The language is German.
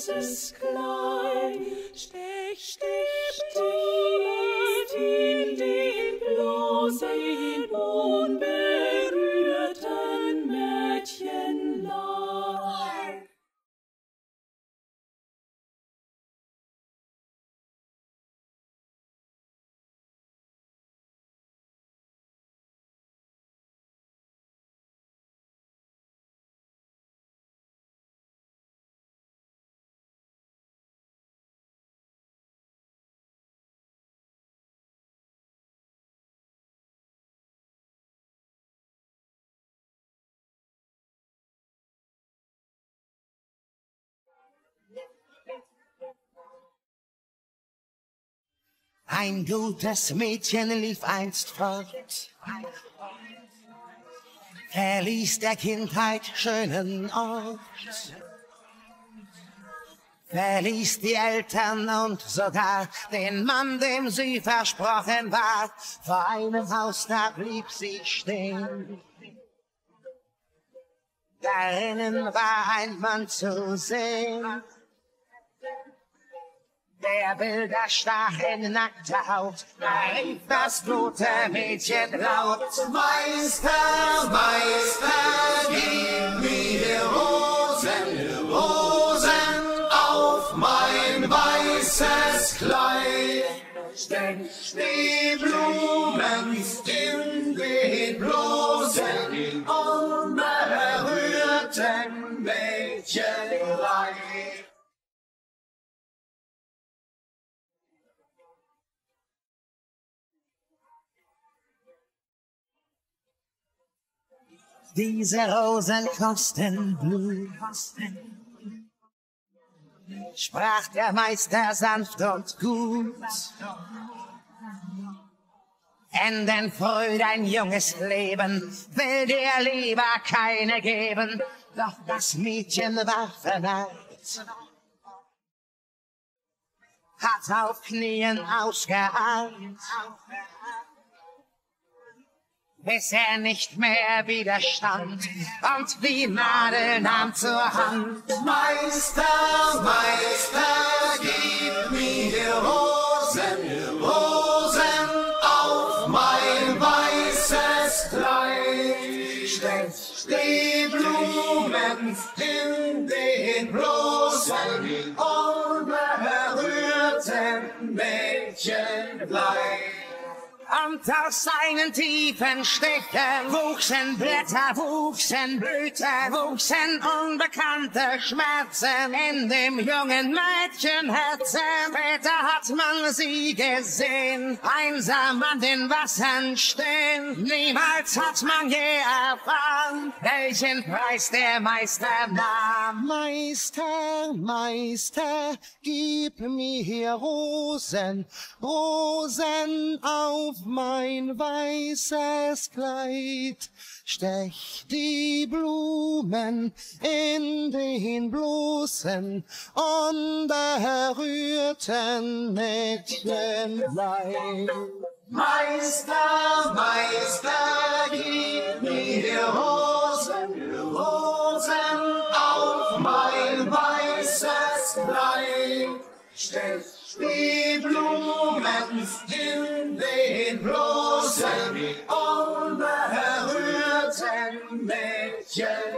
Jesus klein, stech, stech. Ein gutes Mädchen lief einst fort. Verließ der Kindheit schönen Ort. Verließ die Eltern und sogar den Mann, dem sie versprochen war. Vor einem Haus, da blieb sie stehen. Darinnen war ein Mann zu sehen. Der Bilder stach in nackte Haut, da rief das blute Mädchen laut. Meister, Meister, gib mir Rosen, Rosen auf mein weißes Kleid. Stech die Blumen in den bloßen, unberührten Mädchenleib. Diese Rosen kosten Blut. Sprach der Meister sanft und gut. Enden früh dein junges Leben, will dir lieber keine geben. Doch das Mädchen war verneigt. Hat auf Knien ausgeharrt bis er nicht mehr widerstand und die Nadel nahm zur Hand. Meister, Meister, gib mir Rosen, Rosen auf mein weißes Kleid. Stech die Blumen in den bloßen, unberührten Mädchenleib. Und aus seinen tiefen Stecken wuchsen Blätter, wuchsen Blüten, wuchsen unbekannte Schmerzen in dem jungen Mädchenherzen. Später hat man sie gesehen, einsam an den Wassern stehen. Niemals hat man je erfahren, welchen Preis der Meister nahm. Meister, Meister, gib mir Rosen, Rosen auf mein weißes Kleid. Stech die Blumen in den bloßen, unberührten Mädchenleib. Meister, Meister, They bloom and then they blossom on the and nature.